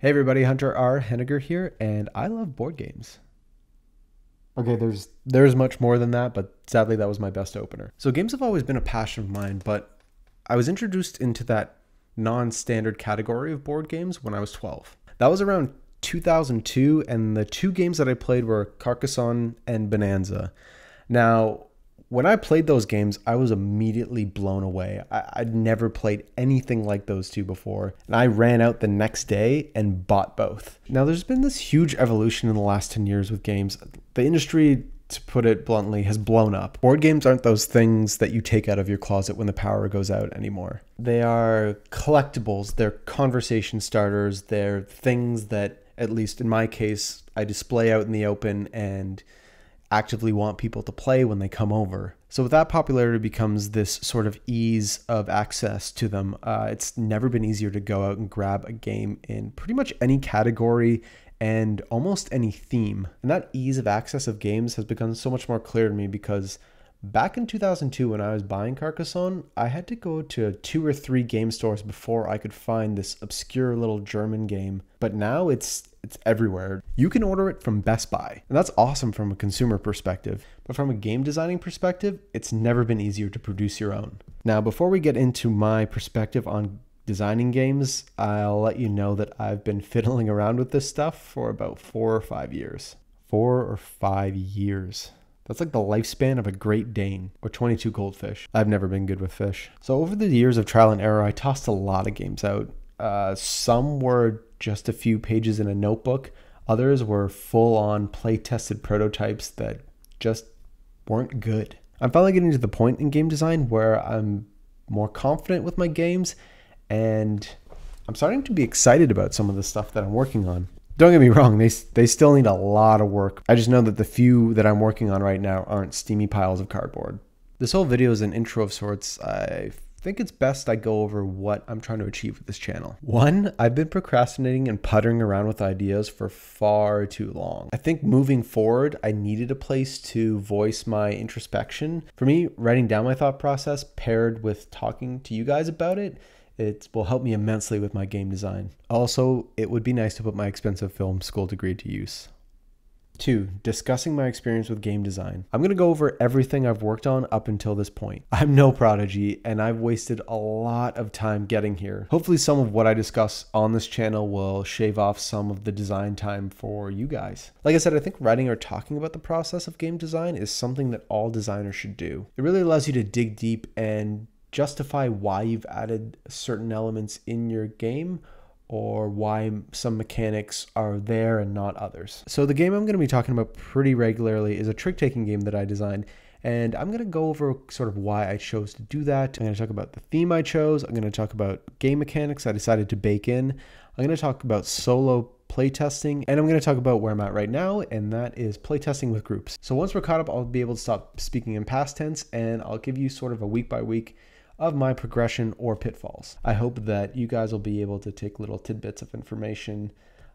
Hey everybody, Hunter R. Hennigar here, and I love board games. Okay, there's there's much more than that, but sadly that was my best opener. So games have always been a passion of mine, but I was introduced into that non-standard category of board games when I was 12. That was around 2002, and the two games that I played were Carcassonne and Bonanza. Now, when I played those games, I was immediately blown away. I, would never played anything like those two before, and I ran out the next day and bought both. Now, there's been this huge evolution in the last 10 years with games. The industry, to put it bluntly, has blown up. Board games aren't those things that you take out of your closet when the power goes out anymore. They are collectibles, they're conversation starters, they're things that, at least in my case, I display out in the open and actively want people to play when they come over. So with that popularity becomes this sort of ease of access to them. Uh, it's never been easier to go out and grab a game in pretty much any category and almost any theme. And that ease of access of games has become so much more clear to me because back in 2002 when I was buying Carcassonne, I had to go to two or three game stores before I could find this obscure little German game. But now it's it's everywhere. You can order it from Best Buy, and that's awesome from a consumer perspective. But from a game designing perspective, it's never been easier to produce your own. Now, before we get into my perspective on designing games, I'll let you know that I've been fiddling around with this stuff for about four or five years. Four or five years. That's like the lifespan of a Great Dane or 22 goldfish. I've never been good with fish. So, over the years of trial and error, I tossed a lot of games out. Uh, some were just a few pages in a notebook. Others were full on play tested prototypes that just weren't good. I'm finally getting to the point in game design where I'm more confident with my games and I'm starting to be excited about some of the stuff that I'm working on. Don't get me wrong, they, they still need a lot of work. I just know that the few that I'm working on right now aren't steamy piles of cardboard. This whole video is an intro of sorts. I think it's best I go over what I'm trying to achieve with this channel. One, I've been procrastinating and puttering around with ideas for far too long. I think moving forward, I needed a place to voice my introspection. For me, writing down my thought process paired with talking to you guys about it it will help me immensely with my game design. Also, it would be nice to put my expensive film school degree to use. Two, discussing my experience with game design. I'm to go over everything I've worked on up until this point. I'm no prodigy and I've wasted a lot of time getting here. Hopefully, some of what I discuss on this channel will shave off some of the design time for you guys. Like I said, I think writing or talking about the process of game design is something that all designers should do. It really allows you to dig deep and justify why you've added certain elements in your game or why some mechanics are there and not others. So the game I'm going to be talking about pretty regularly is a trick-taking game that I designed and I'm going to go over sort of why I chose to do that. I'm going to talk about the theme I chose. I'm going to talk about game mechanics I decided to bake in. I'm going to talk about solo playtesting, and I'm going to talk about where I'm at right now, and that is playtesting with groups. So once we're caught up, I'll be able to stop speaking in past tense, and I'll give you sort of a week by week of my progression or pitfalls. I hope that you guys will be able to take little tidbits of information,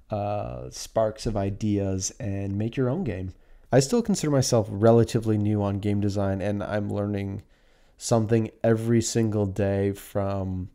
uh, sparks of ideas, and make your own game. I still consider myself relatively new on game design, and I'm learning something every single day from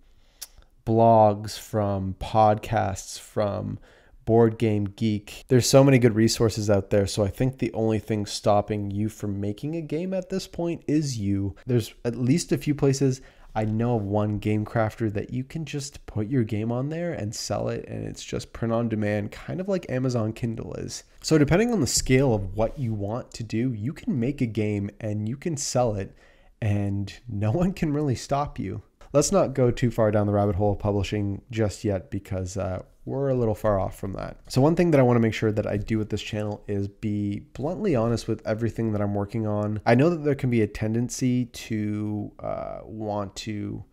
blogs, from podcasts, from Board Game Geek. There's so many good resources out there, so I think the only thing stopping you from making a game at this point is you. There's at least a few places I know of one game crafter that you can just put your game on there and sell it, and it's just print on demand, kind of like Amazon Kindle is. So, depending on the scale of what you want to do, you can make a game and you can sell it, and no one can really stop you. Let's not go too far down the rabbit hole of publishing just yet because uh, we're a little far off from that. So one thing that I want to make sure that I do with this channel is be bluntly honest with everything that I'm working on. I know that there can be a tendency to uh, want to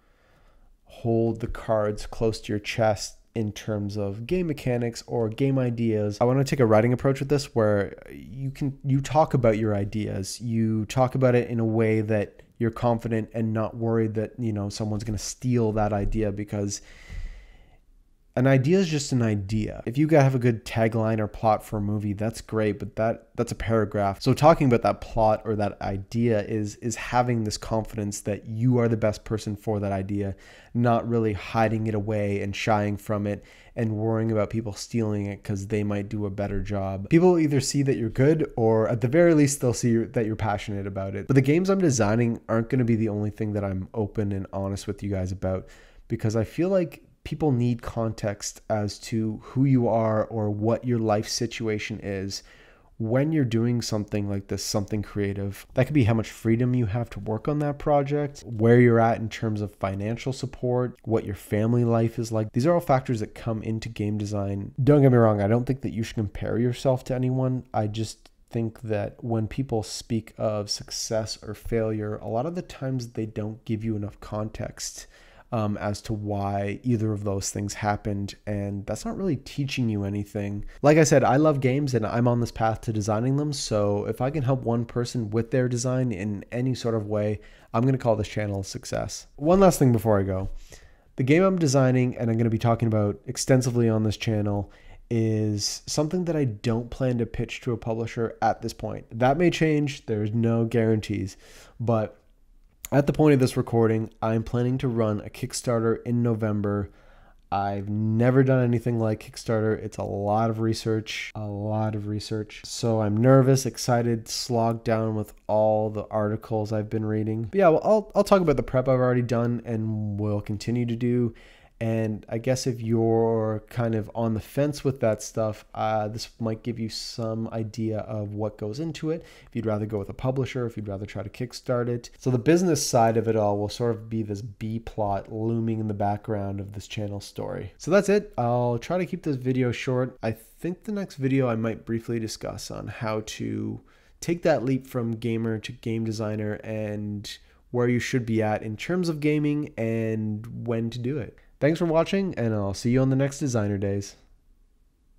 hold the cards close to your chest in terms of game mechanics or game ideas. I want to take a writing approach with this where you can you talk about your ideas. You talk about it in a way that you're confident and not worried that, you know, someone's going to steal that idea because an idea is just an idea. If you have a good tagline or plot for a movie, that's great, but that that's a paragraph. So talking about that plot or that idea is is having this confidence that you are the best person for that idea, not really hiding it away and shying from it and worrying about people stealing it cuz they might do a better job. People either see that you're good or at the very least they'll see that you're passionate about it. But the games I'm designing aren't going to be the only thing that I'm open and honest with you guys about because I feel like people need context as to who you are or what your life situation is when you're doing something like this, something creative. That could be how much freedom you have to work on that project, where you're at in terms of financial support, what your family life is like. These are all factors that come into game design. Don't get me wrong, I don't think that you should compare yourself to anyone. I just think that when people speak of success or failure, a lot of the times they don't give you enough context um, as to why either of those things happened. And that's not really teaching you anything. Like I said, I love games and I'm on this path to designing them. So if I can help one person with their design in any sort of way, I'm going to call this channel a success. One last thing before I go. The game I'm designing and I'm going to be talking about extensively on this channel is something that I don't plan to pitch to a publisher at this point. That may change, there's no guarantees, but at the point of this recording, I'm planning to run a Kickstarter in November. I've never done anything like Kickstarter. It's a lot of research, a lot of research. So I'm nervous, excited, slogged down with all the articles I've been reading. But yeah, well, I'll, I'll talk about the prep I've already done and will continue to do and I guess if you're kind of on the fence with that stuff, uh, this might give you some idea of what goes into it. If you'd rather go with a publisher, if you'd rather try to kickstart it. So the business side of it all will sort of be this B plot looming in the background of this channel story. So that's it. I'll try to keep this video short. I think the next video I might briefly discuss on how to take that leap from gamer to game designer and where you should be at in terms of gaming and when to do it. Thanks for watching, and I'll see you on the next Designer Days.